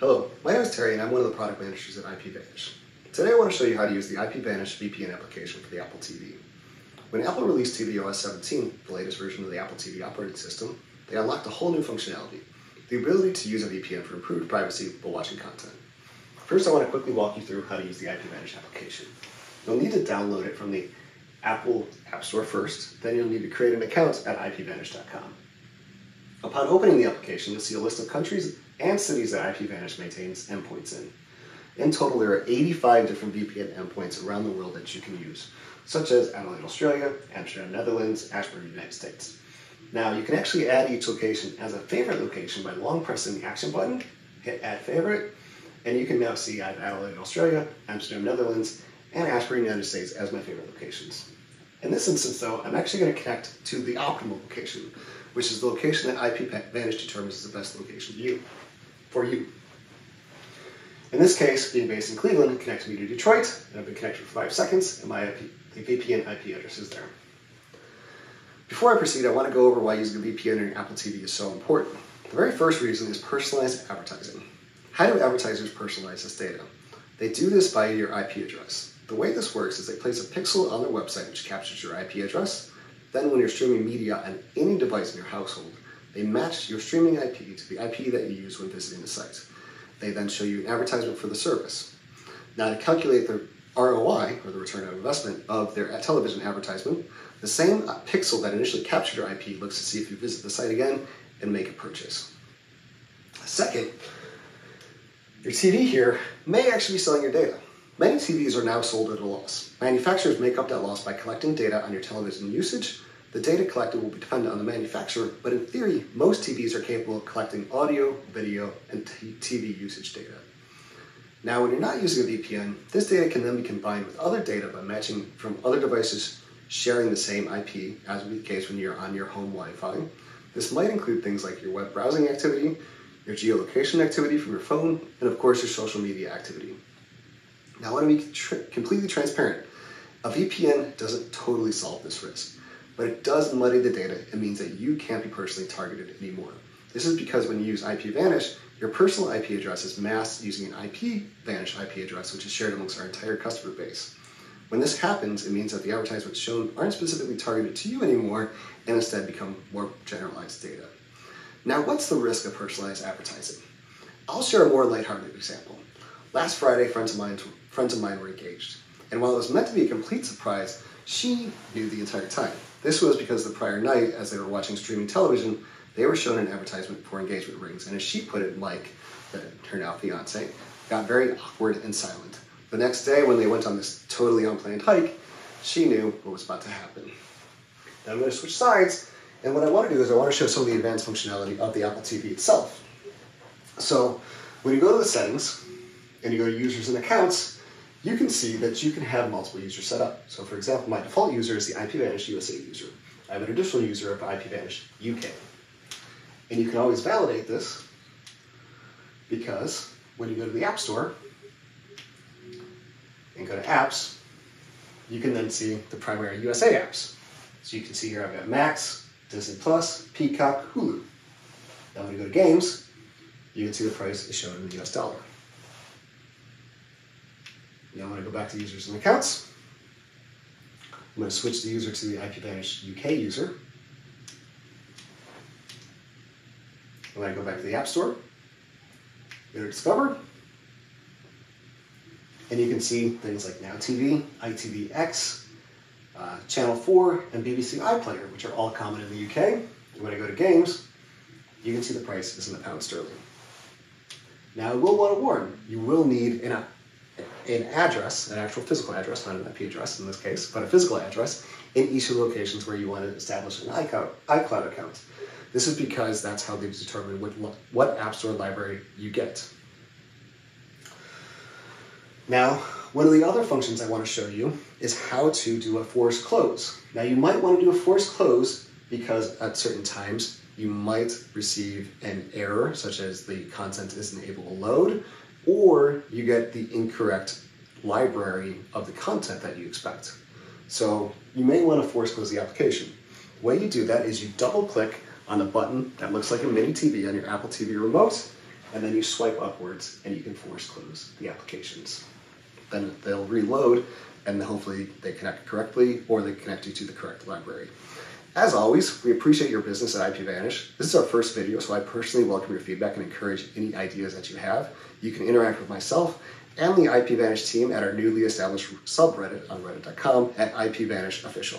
Hello, my name is Terry and I'm one of the product managers at IPVanish. Today I want to show you how to use the IPVanish VPN application for the Apple TV. When Apple released tvOS 17, the latest version of the Apple TV operating system, they unlocked a whole new functionality, the ability to use a VPN for improved privacy while watching content. First I want to quickly walk you through how to use the IPVanish application. You'll need to download it from the Apple App Store first, then you'll need to create an account at ipvanish.com. Upon opening the application, you'll see a list of countries and cities that IPVanish maintains endpoints in. In total, there are 85 different VPN endpoints around the world that you can use, such as Adelaide, Australia, Amsterdam, Netherlands, Ashburn, United States. Now, you can actually add each location as a favorite location by long pressing the action button, hit Add Favorite, and you can now see I have Adelaide, Australia, Amsterdam, Netherlands, and Ashburn, United States as my favorite locations. In this instance, though, I'm actually going to connect to the optimal location, which is the location that IPVanish determines is the best location for you. For you. In this case, being based in Cleveland, connects me to Detroit, and I've been connected for five seconds, and my IP, the VPN IP address is there. Before I proceed, I want to go over why using a VPN your Apple TV is so important. The very first reason is personalized advertising. How do advertisers personalize this data? They do this by your IP address. The way this works is they place a pixel on their website which captures your IP address, then when you're streaming media on any device in your household, they match your streaming IP to the IP that you use when visiting the site. They then show you an advertisement for the service. Now to calculate the ROI, or the return on investment, of their television advertisement, the same pixel that initially captured your IP looks to see if you visit the site again and make a purchase. Second, your TV here may actually be selling your data. Many TVs are now sold at a loss. Manufacturers make up that loss by collecting data on your television usage. The data collected will be dependent on the manufacturer, but in theory, most TVs are capable of collecting audio, video, and TV usage data. Now, when you're not using a VPN, this data can then be combined with other data by matching from other devices sharing the same IP, as would be the case when you're on your home Wi-Fi. This might include things like your web browsing activity, your geolocation activity from your phone, and of course your social media activity. Now, I want to be tr completely transparent. A VPN doesn't totally solve this risk, but it does muddy the data and means that you can't be personally targeted anymore. This is because when you use IPVanish, your personal IP address is masked using an IPVanish IP address, which is shared amongst our entire customer base. When this happens, it means that the advertisements shown aren't specifically targeted to you anymore and instead become more generalized data. Now, what's the risk of personalized advertising? I'll share a more lighthearted example. Last Friday, friends of mine friends of mine were engaged. And while it was meant to be a complete surprise, she knew the entire time. This was because the prior night, as they were watching streaming television, they were shown an advertisement for engagement rings. And as she put it, Mike, the turned out fiance, got very awkward and silent. The next day, when they went on this totally unplanned hike, she knew what was about to happen. Now I'm going to switch sides, and what I want to do is I want to show some of the advanced functionality of the Apple TV itself. So when you go to the settings, and you go to users and accounts, you can see that you can have multiple users set up. So for example, my default user is the IPVanish USA user. I have an additional user of IPVanish UK. And you can always validate this because when you go to the App Store and go to Apps, you can then see the primary USA apps. So you can see here I've got Max, Disney Plus, Peacock, Hulu. Now when you go to Games, you can see the price is shown in the US dollar. Now I'm going to go back to users and accounts. I'm going to switch the user to the IPVanish UK user. I'm going to go back to the App Store, go to Discover, and you can see things like Now TV, ITVX, uh, Channel 4, and BBC iPlayer, which are all common in the UK. And when I go to Games, you can see the price is in the pound sterling. Now, I will want to warn, you will need an an address, an actual physical address, not an IP address in this case, but a physical address in each of the locations where you want to establish an iCloud, account. This is because that's how they determine what, what App Store library you get. Now, one of the other functions I want to show you is how to do a forced close. Now, you might want to do a forced close because at certain times you might receive an error, such as the content isn't able to load, or you get the incorrect library of the content that you expect. So you may want to force close the application. The way you do that is you double click on the button that looks like a mini TV on your Apple TV remote, and then you swipe upwards and you can force close the applications. Then they'll reload and hopefully they connect correctly or they connect you to the correct library. As always, we appreciate your business at IPVanish. This is our first video, so I personally welcome your feedback and encourage any ideas that you have. You can interact with myself and the IPVanish team at our newly established subreddit on reddit.com at IPVanishOfficial.